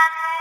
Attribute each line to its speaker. Speaker 1: Okay.